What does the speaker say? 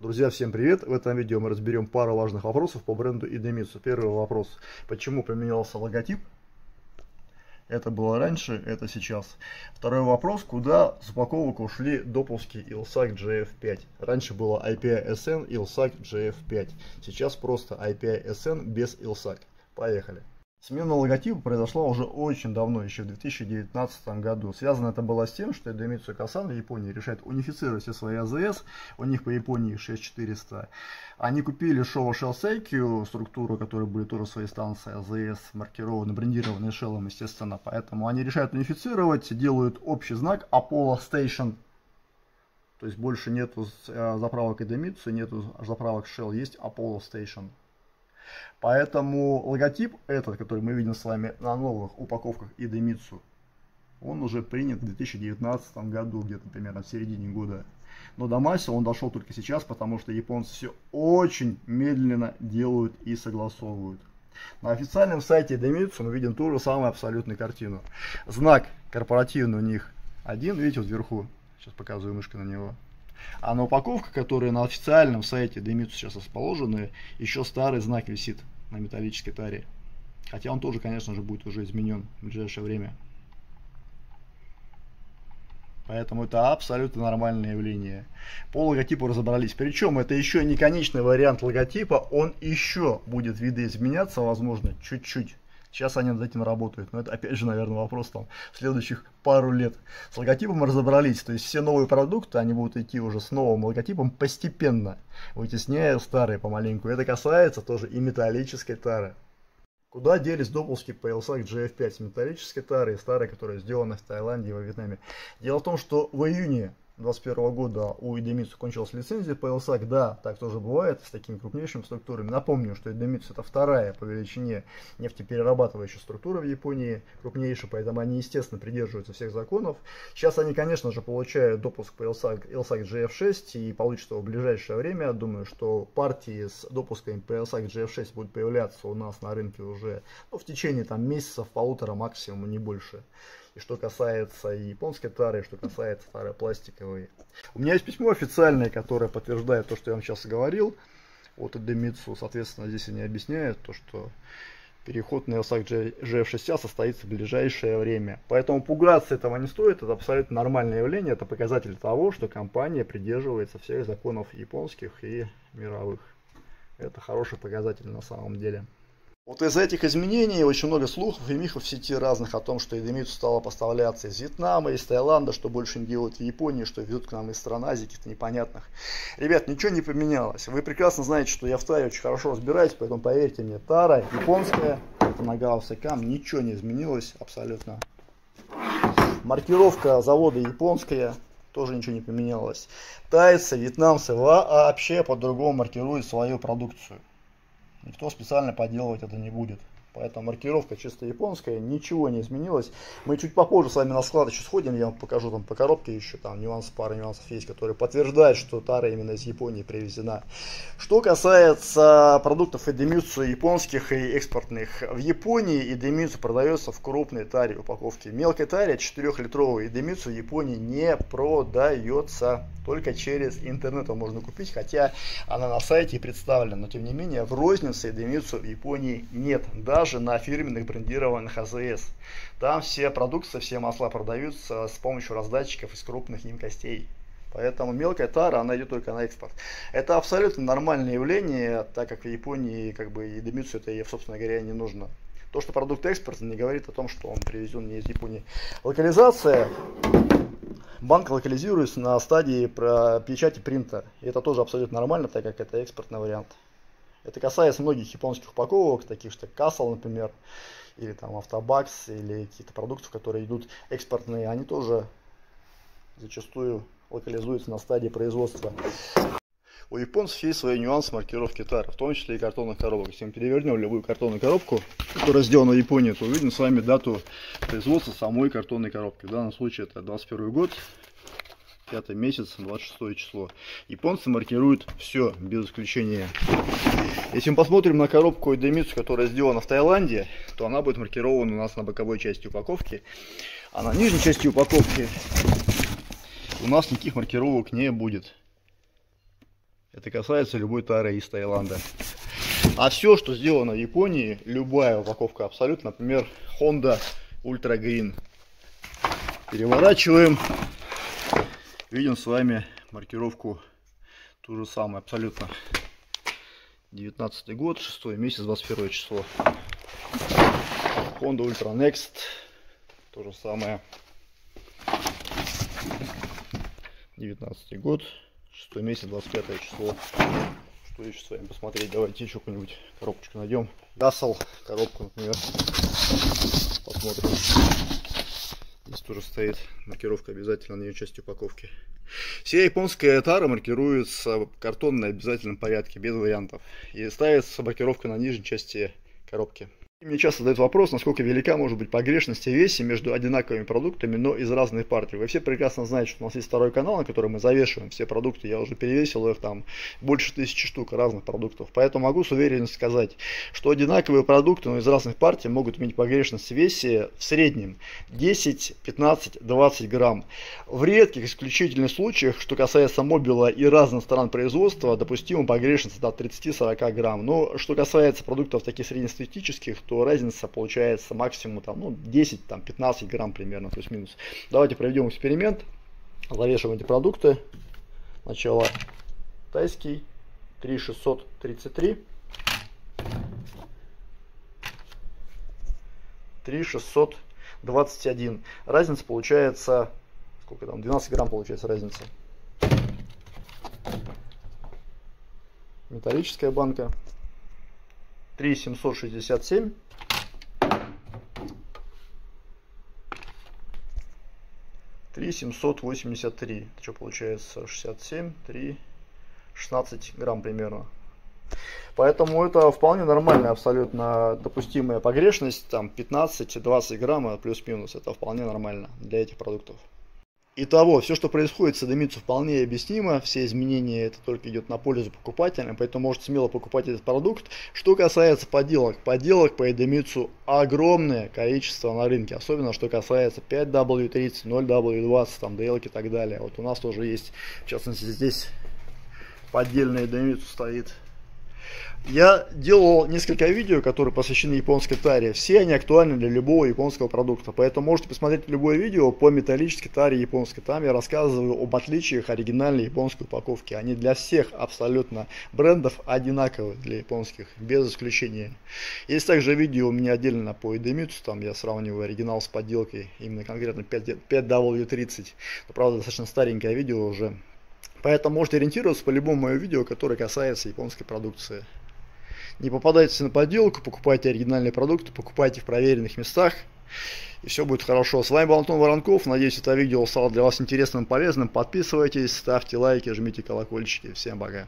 Друзья, всем привет! В этом видео мы разберем пару важных вопросов по бренду Idemitsu. Первый вопрос. Почему поменялся логотип? Это было раньше, это сейчас. Второй вопрос. Куда с упаковок ушли допуски ILSAC GF5? Раньше было IPI-SN ILSAC GF5. Сейчас просто IPI-SN без ILSAC. Поехали! Смена логотипа произошла уже очень давно, еще в 2019 году. Связано это было с тем, что Эдемицу Касан в Японии решает унифицировать все свои АЗС, у них по Японии 6400. Они купили Showa Shell структуру, которая были тоже свои станции АЗС, маркированы, брендированные шеллом, естественно. Поэтому они решают унифицировать, делают общий знак Apollo Station. То есть больше нету э, заправок Эдемицу, нету заправок Shell, есть Apollo Station. Поэтому логотип этот, который мы видим с вами на новых упаковках Идемицу, он уже принят в 2019 году, где-то примерно в середине года. Но до массы он дошел только сейчас, потому что японцы все очень медленно делают и согласовывают. На официальном сайте Демитсу мы видим ту же самую абсолютную картину. Знак корпоративный у них один, видите, вот вверху. Сейчас показываю мышкой на него. А на упаковках, которые на официальном сайте Демитсу сейчас расположены, еще старый знак висит на металлической таре. Хотя он тоже, конечно же, будет уже изменен в ближайшее время. Поэтому это абсолютно нормальное явление. По логотипу разобрались. Причем это еще не конечный вариант логотипа. Он еще будет видоизменяться, возможно, чуть-чуть. Сейчас они над этим работают. Но это опять же, наверное, вопрос там следующих пару лет. С логотипом разобрались. То есть все новые продукты, они будут идти уже с новым логотипом постепенно, вытесняя старые помаленьку. Это касается тоже и металлической тары. Куда делись допуски по LSAC GF5 металлической тары и старой, которая сделана в Таиланде и во Вьетнаме? Дело в том, что в июне 2021 года у Эдемитсу кончилась лицензия по ЛСАК. Да, так тоже бывает с такими крупнейшими структурами. Напомню, что Эдемитсу это вторая по величине нефтеперерабатывающая структура в Японии, крупнейшая, поэтому они, естественно, придерживаются всех законов. Сейчас они, конечно же, получают допуск по ЛСАК, ЛСАК GF6 и получат его в ближайшее время. Думаю, что партии с допусками по ЛСАК GF6 будут появляться у нас на рынке уже ну, в течение там, месяцев, полутора максимум, не больше и что касается и японской тары, и что касается тары пластиковой. У меня есть письмо официальное, которое подтверждает то, что я вам сейчас говорил от Эдемитсу. Соответственно, здесь они объясняют то, что переход на LSAC GF6 состоится в ближайшее время. Поэтому пугаться этого не стоит, это абсолютно нормальное явление, это показатель того, что компания придерживается всех законов японских и мировых. Это хороший показатель на самом деле. Вот из этих изменений очень много слухов и мифов в сети разных о том, что Эдемиту стало поставляться из Вьетнама, из Таиланда, что больше не делают в Японии, что ведут к нам из стран Азии, каких-то непонятных. Ребят, ничего не поменялось. Вы прекрасно знаете, что я в таре очень хорошо разбираюсь, поэтому поверьте мне, тара японская, это на Гаусакам, ничего не изменилось абсолютно. Маркировка завода японская, тоже ничего не поменялось. Тайцы, вьетнамцы вообще по-другому маркируют свою продукцию. Никто специально подделывать это не будет. Поэтому маркировка чисто японская, ничего не изменилось. Мы чуть попозже с вами на склад еще сходим, я вам покажу там по коробке еще там нюанс, пара нюансов есть, которые подтверждают, что тара именно из Японии привезена. Что касается продуктов Эдемитсу японских и экспортных, в Японии Эдемитсу продается в крупной таре упаковке. Мелкой таре 4-литровой Эдемитсу в Японии не продается. Только через интернет его можно купить, хотя она на сайте представлена, но тем не менее в рознице Эдемитсу в Японии нет. Да, даже на фирменных брендированных АЗС. Там все продукты, все масла продаются с помощью раздатчиков из крупных емкостей. Поэтому мелкая тара, она идет только на экспорт. Это абсолютно нормальное явление, так как в Японии как бы и Демицу это, собственно говоря, не нужно. То, что продукт экспорта, не говорит о том, что он привезен не из Японии. Локализация. Банк локализируется на стадии печати принта. Это тоже абсолютно нормально, так как это экспортный вариант. Это касается многих японских упаковок, таких что Castle, например, или там Автобакс, или какие-то продукты, которые идут экспортные, они тоже зачастую локализуются на стадии производства. У японцев есть свои нюансы маркировки тар, в том числе и картонных коробок. Если мы перевернем любую картонную коробку, которая сделана в Японии, то увидим с вами дату производства самой картонной коробки. В данном случае это 21 год, пятый месяц, 26 число. Японцы маркируют все, без исключения. Если мы посмотрим на коробку Эдемицу, которая сделана в Таиланде, то она будет маркирована у нас на боковой части упаковки. А на нижней части упаковки у нас никаких маркировок не будет. Это касается любой тары из Таиланда. А все, что сделано в Японии, любая упаковка абсолютно, например, Honda Ultra Green. Переворачиваем. Видим с вами маркировку ту же самую, абсолютно. 19 год, 6 месяц, 21 число. Honda Ultra Next. То же самое. 19 год, 6 месяц, 25 число. Что еще с вами посмотреть? Давайте еще какую-нибудь коробочку найдем. Гасл, коробку, например. Посмотрим. Здесь тоже стоит маркировка обязательно на ее части упаковки. Вся японская тара маркируется картонной обязательном порядке, без вариантов. И ставится маркировка на нижней части коробки. Мне часто задают вопрос, насколько велика может быть погрешность в весе между одинаковыми продуктами, но из разных партий. Вы все прекрасно знаете, что у нас есть второй канал, на который мы завешиваем все продукты. Я уже перевесил их там больше тысячи штук разных продуктов. Поэтому могу с уверенностью сказать, что одинаковые продукты, но из разных партий могут иметь погрешность в весе в среднем 10, 15, 20 грамм. В редких исключительных случаях, что касается мобила и разных стран производства, допустима погрешность до 30-40 грамм. Но что касается продуктов таких среднестатистических, то разница получается максимум там, ну, 10, там, 15 грамм примерно, плюс-минус. Давайте проведем эксперимент. Завешиваем эти продукты. Сначала тайский 3633. 3621. Разница получается, сколько там, 12 грамм получается разница. Металлическая банка 3767. Три семьсот восемьдесят три. Что получается? шестьдесят семь, три, шестнадцать грамм примерно. Поэтому это вполне нормальная, абсолютно допустимая погрешность. Там 15-20 грамм плюс-минус. Это вполне нормально для этих продуктов. Итого, все, что происходит с Эдемицу вполне объяснимо, все изменения это только идет на пользу покупателям, поэтому можете смело покупать этот продукт. Что касается подделок, подделок по Эдемицу огромное количество на рынке, особенно что касается 5W30, 0W20, там DL и так далее. Вот у нас тоже есть, в частности здесь поддельный Эдемицу стоит я делал несколько видео, которые посвящены японской таре. Все они актуальны для любого японского продукта. Поэтому можете посмотреть любое видео по металлической таре японской. Там я рассказываю об отличиях оригинальной японской упаковки. Они для всех абсолютно брендов одинаковы для японских, без исключения. Есть также видео у меня отдельно по Idemitsu. Там я сравниваю оригинал с подделкой. Именно конкретно 5, 5W30. Но, правда, достаточно старенькое видео уже. Поэтому можете ориентироваться по любому мое видео, которое касается японской продукции. Не попадайте на подделку, покупайте оригинальные продукты, покупайте в проверенных местах. И все будет хорошо. С вами был Антон Воронков. Надеюсь, это видео стало для вас интересным и полезным. Подписывайтесь, ставьте лайки, жмите колокольчики. Всем пока.